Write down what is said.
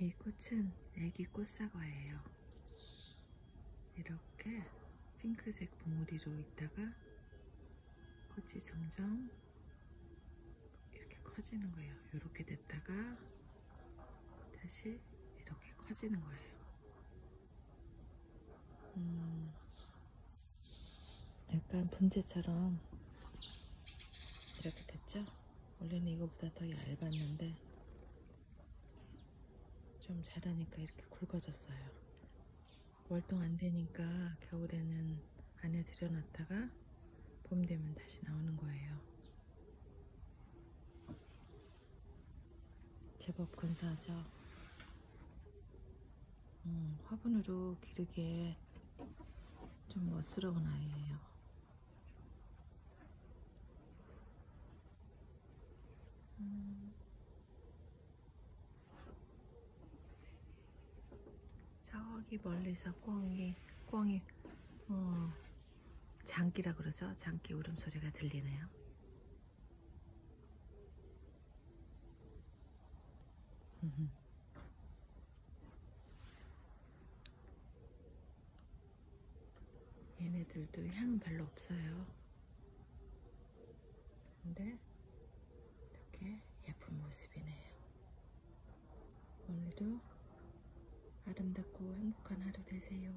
이 꽃은 애기 꽃사과예요. 이렇게 핑크색 봉우리로 있다가 꽃이 점점 이렇게 커지는 거예요. 이렇게 됐다가 다시 이렇게 커지는 거예요. 음, 약간 분재처럼 이렇게 됐죠? 원래는 이거보다 더 얇았는데 좀 자라니까 이렇게 굵어졌어요. 월동 안 되니까 겨울에는 안에 들여놨다가 봄 되면 다시 나오는 거예요. 제법 근사하죠? 음, 화분으로 기르기에 좀 멋스러운 아이예요. 음. 저기 멀리서 꿩이, 꿩이, 어, 장기라 그러죠? 장기 울음소리가 들리네요. 얘네들도 향 별로 없어요. 근데 이렇게 예쁜 모습이네요. 오늘도 아름답고 행복한 하루 되세요.